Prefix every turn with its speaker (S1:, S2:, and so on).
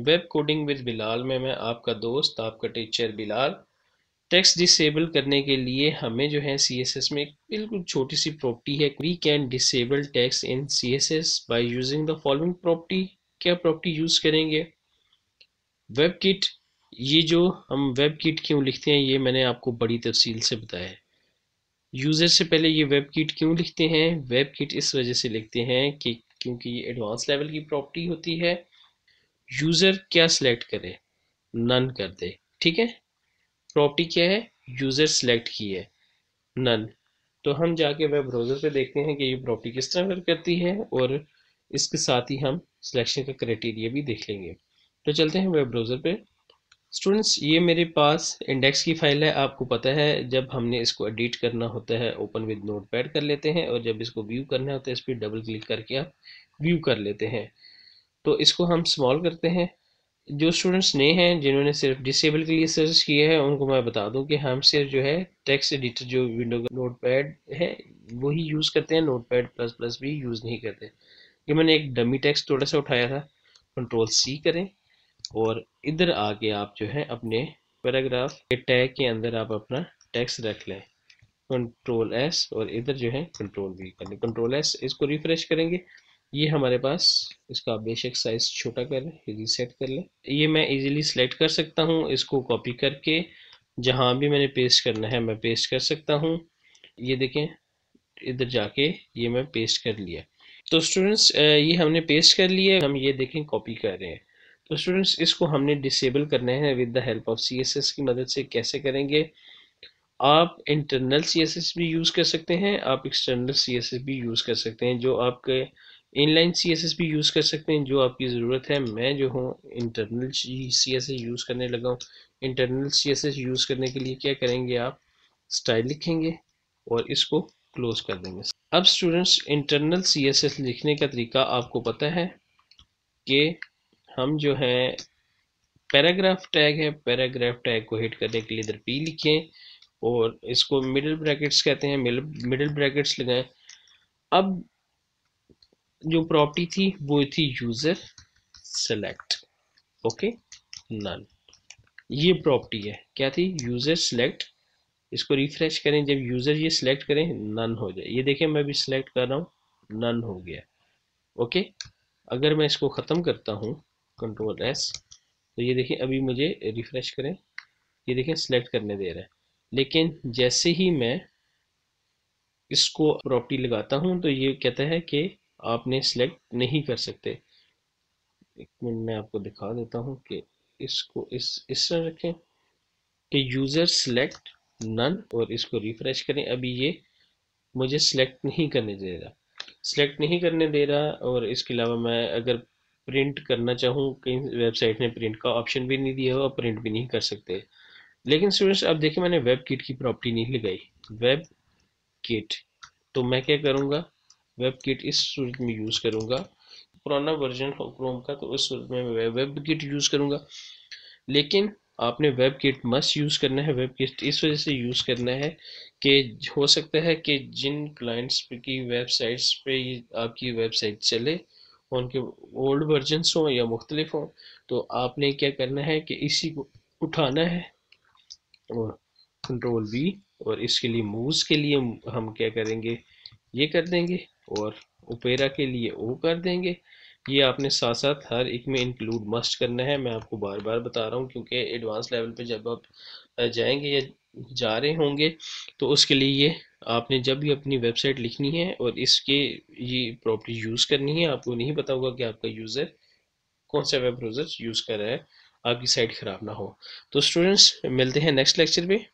S1: Web coding with Bilal में मैं आपका दोस्त, आपका टीचर बिलाल। टेक्स्ट डिसेबल करने के लिए हमें जो है सी एस एस में एक बिल्कुल छोटी सी प्रॉपर्टी है। We can disable text in C S S by using the following property क्या प्रॉपर्टी यूज़ करेंगे? वेब किट ये जो हम वेब किट क्यों लिखते हैं, ये मैंने आपको बड़ी तफसील से बताया है। यूज़र से पहले ये वेब किट क्यों लिखते हैं? वेब किट इस वजह से लिखते हैं कि, क्योंकि ये एडवांस लेवल की प्रॉपर्टी होती है। यूज़र क्या सिलेक्ट करे? नन कर दे। ठीक है? प्रॉपर्टी क्या है? यूज़र सिलेक्ट की है। नन तो हम जाके वेब ब्राउज़र पे देखते हैं कि ये प्रॉपर्टी किस तरह वर्क करती है और इसके साथ ही हम सिलेक्शन का क्राइटेरिया भी देख लेंगे। तो चलते हैं वेब ब्राउज़र पे। स्टूडेंट्स ये मेरे पास इंडेक्स की फ़ाइल है। आपको पता है, जब हमने इसको एडिट करना होता है ओपन विद नोट पैड कर लेते हैं और जब इसको व्यू करना होता है, इस पर डबल क्लिक करके आप व्यू कर लेते हैं। तो इसको हम स्मॉल करते हैं। जो स्टूडेंट्स नए हैं, जिन्होंने सिर्फ़ डिसेबल के लिए सर्च किया है, उनको मैं बता दूँ कि हम सिर्फ़ जो है टेक्स्ट एडिटर जो विंडो का नोट पैड है, वही यूज़ करते हैं। नोट पैड प्लस प्लस भी यूज़ नहीं करते। ये मैंने एक डमी टेक्स्ट थोड़ा सा उठाया था। कंट्रोल सी करें और इधर आके आप जो है अपने पैराग्राफ के टैग के अंदर आप अपना टेक्स्ट रख लें। कंट्रोल एस और इधर जो है कंट्रोल वी कर लें। कंट्रोल एस इसको रिफ्रेश करेंगे। ये हमारे पास, इसका बेशक साइज़ छोटा कर रीसेट कर लें। ये मैं इजीली सेलेक्ट कर सकता हूँ, इसको कॉपी करके, जहाँ भी मैंने पेस्ट करना है मैं पेस्ट कर सकता हूँ। ये देखें, इधर जाके ये मैं पेस्ट कर लिया। तो स्टूडेंट्स ये हमने पेस्ट कर लिया, हम ये देखें कॉपी कर रहे हैं। तो स्टूडेंट्स इसको हमने डिसेबल करना है with the help of C S S की मदद से। कैसे करेंगे? आप इंटरनल सी एस एस भी यूज़ कर सकते हैं, आप एक्सटर्नल सी एस एस भी यूज़ कर सकते हैं, जो आपके इनलाइन सी एस एस भी यूज़ कर सकते हैं, जो आपकी ज़रूरत है। मैं जो हूँ internal C S S use करने लगा हूँ। Internal C S S use करने के लिए क्या करेंगे आप? स्टाइल लिखेंगे और इसको क्लोज कर देंगे। अब students internal C S S लिखने का तरीका आपको पता है कि हम जो है पैराग्राफ टैग है। पैराग्राफ टैग को हिट करने के लिए इधर पी लिखें और इसको मिडिल ब्रैकेट्स कहते हैं। मिडिल ब्रैकेट्स लगाएँ। अब जो प्रॉपर्टी थी, वो थी यूज़र सेलेक्ट ओके नन ये प्रॉपर्टी है. क्या थी? यूज़र सेलेक्ट इसको रिफ्रेश करें. जब यूज़र ये सिलेक्ट करें नन हो जाए. ये देखें, मैं भी सिलेक्ट कर रहा हूँ. नन हो गया. ओके अगर मैं इसको ख़त्म करता हूँ कंट्रोल एस तो ये देखें, अभी मुझे रिफ़्रेश करें. ये देखें सिलेक्ट करने दे रहा है. लेकिन जैसे ही मैं इसको प्रॉपर्टी लगाता हूँ तो ये कहता है कि आपने सेलेक्ट नहीं कर सकते। एक मिनट मैं आपको दिखा देता हूँ कि इसको इस इस तरह रखें कि यूज़र सेलेक्ट नन और इसको रिफ्रेश करें। अभी ये मुझे सेलेक्ट नहीं करने दे रहा। सेलेक्ट नहीं करने दे रहा और इसके अलावा मैं अगर प्रिंट करना चाहूँ, कहीं वेबसाइट ने प्रिंट का ऑप्शन भी नहीं दिया हुआ प्रिंट भी नहीं कर सकते। लेकिन स्टूडेंट्स अब देखिए मैंने वेब किट की प्रॉपर्टी नहीं लगाई। वेब किट तो मैं क्या करूँगा? वेब किट इस सूरत में यूज़ करूँगा। पुराना वर्जन हो क्रोम का तो उस सूरत में मैं वेब किट यूज़ करूँगा। लेकिन आपने वेब किट मस्ट यूज़ करना है। वेब किट इस वजह से यूज़ करना है कि हो सकता है कि जिन क्लाइंट्स की वेबसाइट्स पे आपकी वेबसाइट चले, उनके ओल्ड वर्जनस हों या मुख्तलिफ़ हों तो आपने क्या करना है कि इसी को उठाना है और कंट्रोल वी और इसके लिए मूव्स के लिए हम क्या करेंगे? ये कर देंगे। और ओपेरा के लिए ओ कर देंगे। ये आपने साथ साथ हर एक में इंक्लूड मस्ट करना है। मैं आपको बार बार बता रहा हूँ क्योंकि एडवांस लेवल पे जब आप जाएँगे या जा रहे होंगे तो उसके लिए ये आपने जब भी अपनी वेबसाइट लिखनी है और इसके ये प्रॉपर्टी यूज़ करनी है, आपको नहीं पता होगा कि आपका यूज़र कौन सा वेब ब्राउज़र यूज़ कर रहा है। आपकी साइट ख़राब ना हो। तो स्टूडेंट्स मिलते हैं नेक्स्ट लेक्चर पे।